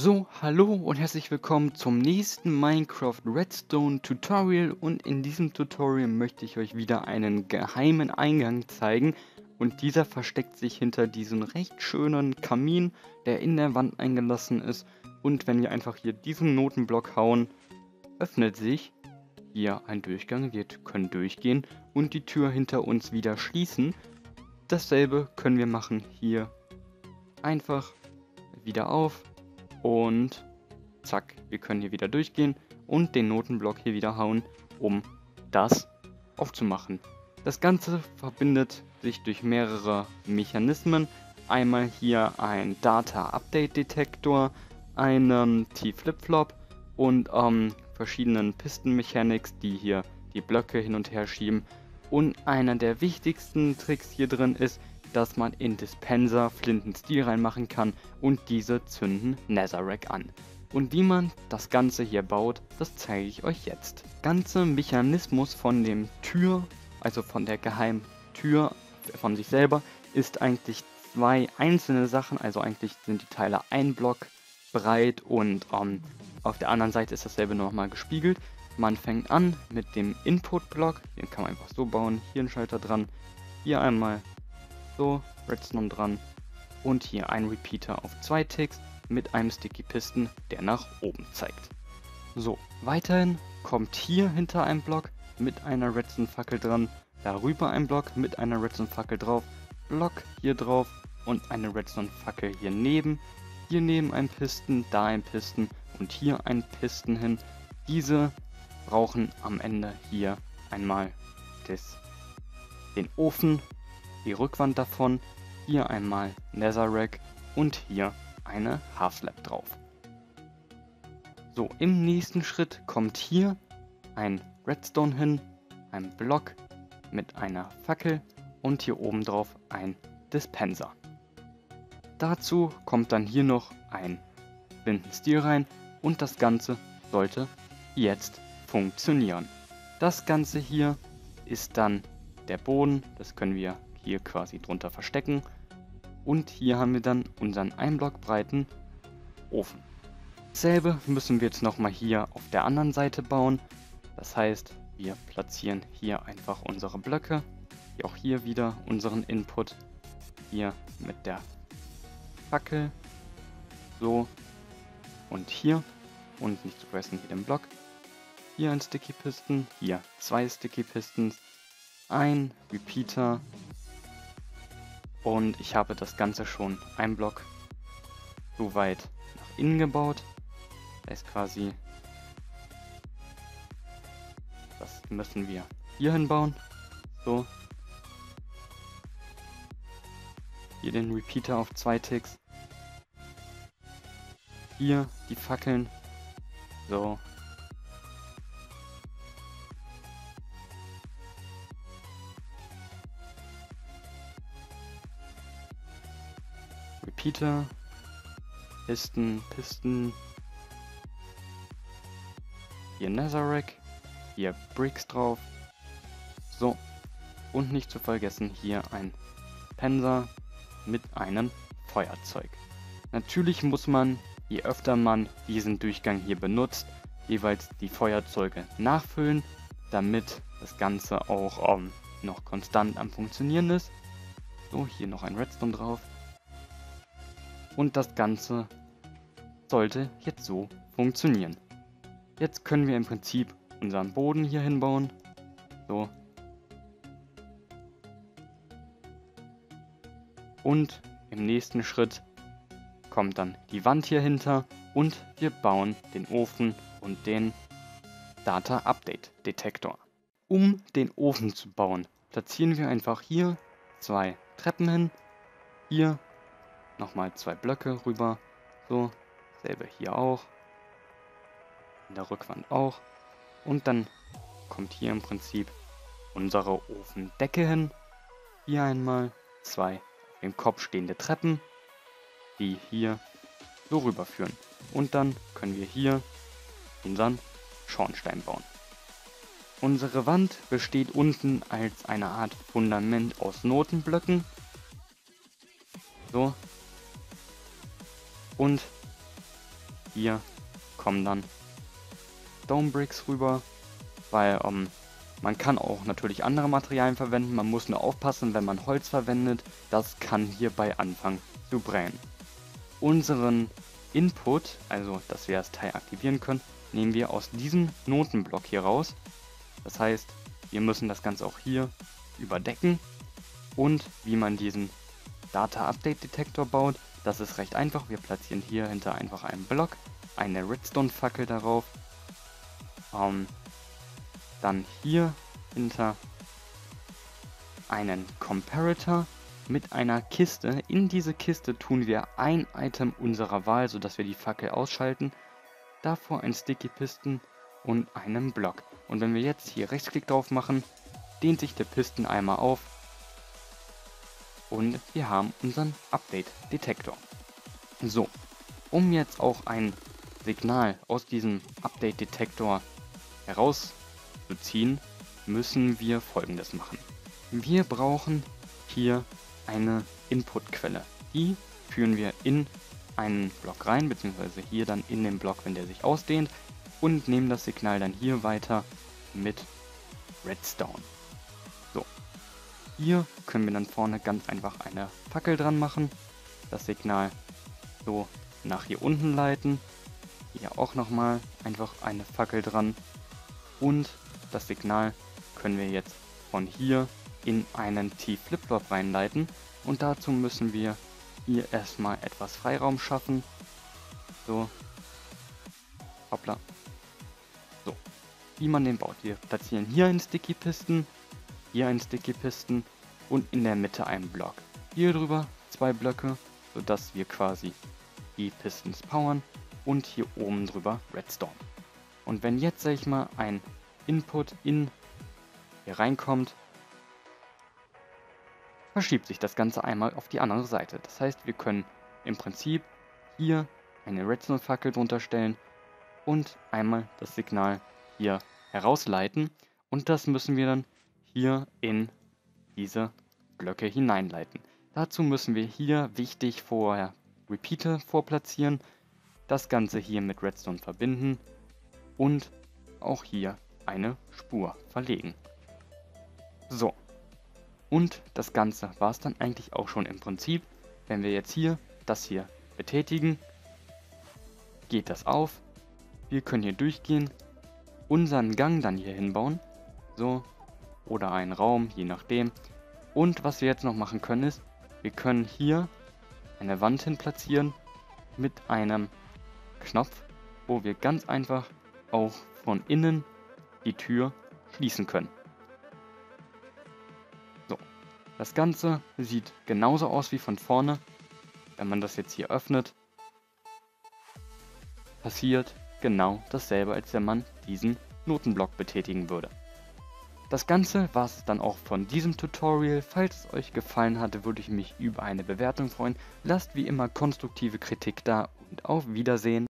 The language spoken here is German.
So, hallo und herzlich willkommen zum nächsten Minecraft Redstone Tutorial. Und in diesem Tutorial möchte ich euch wieder einen geheimen Eingang zeigen. Und dieser versteckt sich hinter diesem recht schönen Kamin, der in der Wand eingelassen ist. Und wenn wir einfach hier diesen Notenblock hauen, öffnet sich hier ein Durchgang, wir können durchgehen und die Tür hinter uns wieder schließen. Dasselbe können wir machen hier. Einfach wieder auf und zack, wir können hier wieder durchgehen und den Notenblock hier wieder hauen, um das aufzumachen. Das Ganze verbindet sich durch mehrere Mechanismen. Einmal hier ein Data Update Detektor, einen T-Flip-Flop und ähm, verschiedenen Pistenmechanics, die hier die Blöcke hin und her schieben. Und einer der wichtigsten Tricks hier drin ist, dass man in Dispenser Flinten Steel reinmachen kann und diese zünden Netherrack an. Und wie man das Ganze hier baut, das zeige ich euch jetzt. Ganze Mechanismus von dem Tür, also von der geheimen Tür von sich selber, ist eigentlich zwei einzelne Sachen, also eigentlich sind die Teile ein Block breit und ähm, auf der anderen Seite ist dasselbe nochmal gespiegelt. Man fängt an mit dem Input-Block, den kann man einfach so bauen, hier ein Schalter dran, hier einmal so, Redstone dran. Und hier ein Repeater auf zwei Ticks mit einem Sticky Piston, der nach oben zeigt. So, weiterhin kommt hier hinter einem Block mit einer Redstone-Fackel dran, darüber ein Block mit einer Redstone-Fackel drauf, Block hier drauf und eine Redstone-Fackel hier neben, hier neben ein Piston, da ein Piston und hier ein Piston hin. Diese brauchen am Ende hier einmal das, den Ofen die Rückwand davon, hier einmal Netherrack und hier eine Half-Slab drauf. So, im nächsten Schritt kommt hier ein Redstone hin, ein Block mit einer Fackel und hier oben drauf ein Dispenser. Dazu kommt dann hier noch ein Blindenstiel rein und das Ganze sollte jetzt funktionieren. Das Ganze hier ist dann der Boden, das können wir hier quasi drunter verstecken. Und hier haben wir dann unseren 1 Block breiten Ofen. Dasselbe müssen wir jetzt nochmal hier auf der anderen Seite bauen. Das heißt, wir platzieren hier einfach unsere Blöcke. Auch hier wieder unseren Input. Hier mit der Fackel. So. Und hier. Und nicht zu vergessen hier den Block. Hier ein Sticky Piston. Hier zwei Sticky Pistons. Ein Repeater und ich habe das Ganze schon ein Block so weit nach innen gebaut. Das heißt quasi, das müssen wir hier hinbauen. So. Hier den Repeater auf zwei Ticks. Hier die Fackeln. So. Repeater, Pisten, Pisten, hier Netherrack, hier Bricks drauf, so, und nicht zu vergessen hier ein Penser mit einem Feuerzeug. Natürlich muss man, je öfter man diesen Durchgang hier benutzt, jeweils die Feuerzeuge nachfüllen, damit das Ganze auch um, ähm, noch konstant am Funktionieren ist. So, hier noch ein Redstone drauf. Und das Ganze sollte jetzt so funktionieren. Jetzt können wir im Prinzip unseren Boden hier hinbauen. So. Und im nächsten Schritt kommt dann die Wand hier hinter und wir bauen den Ofen und den Data Update Detektor. Um den Ofen zu bauen, platzieren wir einfach hier zwei Treppen hin, hier nochmal zwei Blöcke rüber. So, selbe hier auch. In der Rückwand auch. Und dann kommt hier im Prinzip unsere Ofendecke hin. Hier einmal zwei auf dem Kopf stehende Treppen, die hier so rüberführen. Und dann können wir hier unseren Schornstein bauen. Unsere Wand besteht unten als eine Art Fundament aus Notenblöcken. So, und hier kommen dann Stone Bricks rüber, weil ähm, man kann auch natürlich andere Materialien verwenden, man muss nur aufpassen, wenn man Holz verwendet, das kann hierbei anfangen zu brennen. Unseren Input, also dass wir das Teil aktivieren können, nehmen wir aus diesem Notenblock hier raus. Das heißt, wir müssen das Ganze auch hier überdecken und wie man diesen Data Update Detektor baut, das ist recht einfach. Wir platzieren hier hinter einfach einen Block, eine Redstone Fackel darauf, ähm, dann hier hinter einen Comparator mit einer Kiste. In diese Kiste tun wir ein Item unserer Wahl, sodass wir die Fackel ausschalten. Davor ein Sticky Piston und einen Block. Und wenn wir jetzt hier Rechtsklick drauf machen, dehnt sich der Piston einmal auf und wir haben unseren Update-Detektor. So, um jetzt auch ein Signal aus diesem Update-Detektor herauszuziehen, müssen wir folgendes machen. Wir brauchen hier eine Inputquelle. Die führen wir in einen Block rein, beziehungsweise hier dann in den Block, wenn der sich ausdehnt und nehmen das Signal dann hier weiter mit Redstone. Hier können wir dann vorne ganz einfach eine Fackel dran machen, das Signal so nach hier unten leiten, hier auch nochmal einfach eine Fackel dran und das Signal können wir jetzt von hier in einen T-Flip-Flop reinleiten und dazu müssen wir hier erstmal etwas Freiraum schaffen. So. Hoppla. So. Wie man den baut. Wir platzieren hier einen Sticky Piston, hier einen Sticky Piston und in der Mitte einen Block. Hier drüber zwei Blöcke, sodass wir quasi die Pistons powern und hier oben drüber Redstone. Und wenn jetzt, sag ich mal, ein Input in hier reinkommt, verschiebt sich das Ganze einmal auf die andere Seite. Das heißt, wir können im Prinzip hier eine Redstone-Fackel drunter stellen und einmal das Signal hier herausleiten. Und das müssen wir dann hier in diese Blöcke hineinleiten. Dazu müssen wir hier wichtig vorher Repeater vorplatzieren, das Ganze hier mit Redstone verbinden und auch hier eine Spur verlegen. So, und das Ganze war es dann eigentlich auch schon im Prinzip. Wenn wir jetzt hier das hier betätigen, geht das auf. Wir können hier durchgehen, unseren Gang dann hier hinbauen. So, oder einen Raum, je nachdem. Und was wir jetzt noch machen können ist, wir können hier eine Wand hin platzieren mit einem Knopf, wo wir ganz einfach auch von innen die Tür schließen können. Das Ganze sieht genauso aus wie von vorne. Wenn man das jetzt hier öffnet, passiert genau dasselbe, als wenn man diesen Notenblock betätigen würde. Das Ganze war es dann auch von diesem Tutorial. Falls es euch gefallen hatte, würde ich mich über eine Bewertung freuen. Lasst wie immer konstruktive Kritik da und auf Wiedersehen.